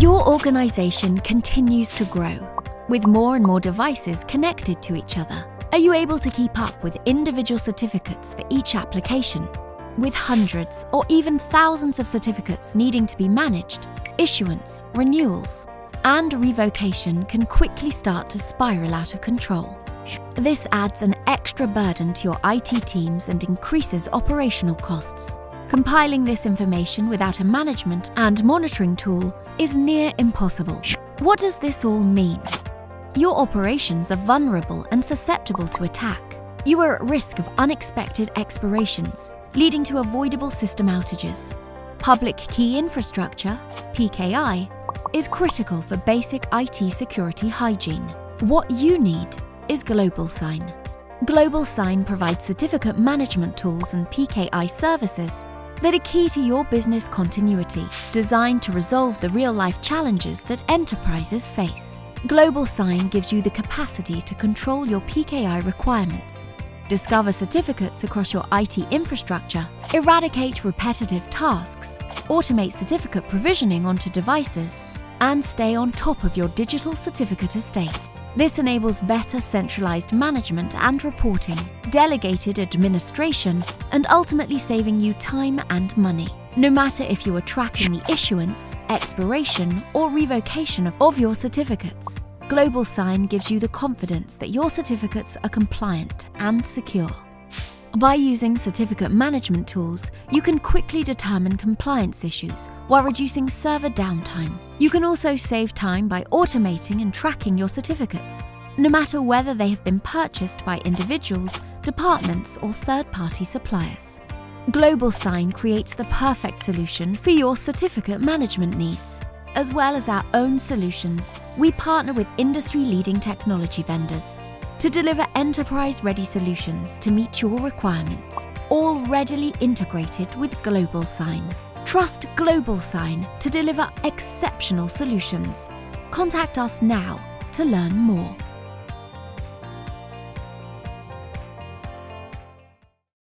Your organization continues to grow, with more and more devices connected to each other. Are you able to keep up with individual certificates for each application? With hundreds or even thousands of certificates needing to be managed, issuance, renewals, and revocation can quickly start to spiral out of control. This adds an extra burden to your IT teams and increases operational costs. Compiling this information without a management and monitoring tool is near impossible. What does this all mean? Your operations are vulnerable and susceptible to attack. You are at risk of unexpected expirations, leading to avoidable system outages. Public Key Infrastructure, PKI, is critical for basic IT security hygiene. What you need is GlobalSign. GlobalSign provides certificate management tools and PKI services that are key to your business continuity, designed to resolve the real life challenges that enterprises face. GlobalSign gives you the capacity to control your PKI requirements, discover certificates across your IT infrastructure, eradicate repetitive tasks, automate certificate provisioning onto devices, and stay on top of your digital certificate estate. This enables better centralized management and reporting, delegated administration, and ultimately saving you time and money. No matter if you are tracking the issuance, expiration, or revocation of your certificates, GlobalSign gives you the confidence that your certificates are compliant and secure. By using certificate management tools, you can quickly determine compliance issues while reducing server downtime. You can also save time by automating and tracking your certificates, no matter whether they have been purchased by individuals, departments, or third party suppliers. GlobalSign creates the perfect solution for your certificate management needs. As well as our own solutions, we partner with industry leading technology vendors to deliver enterprise ready solutions to meet your requirements, all readily integrated with GlobalSign. Trust GlobalSign to deliver exceptional solutions. Contact us now to learn more.